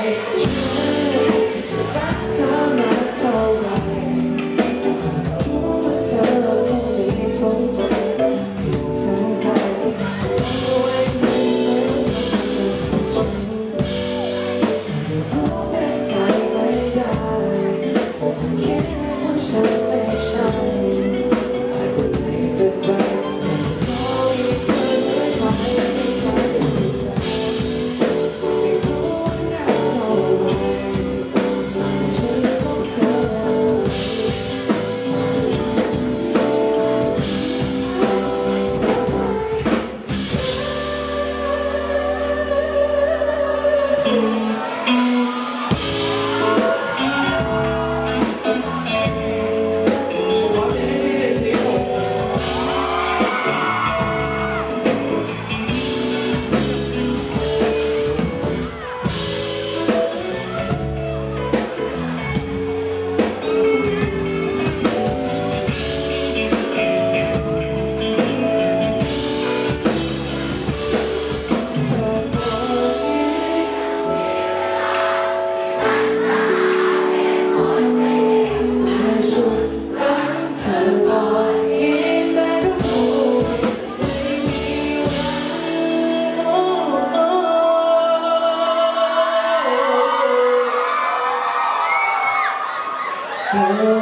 Can't push up and show me Oh.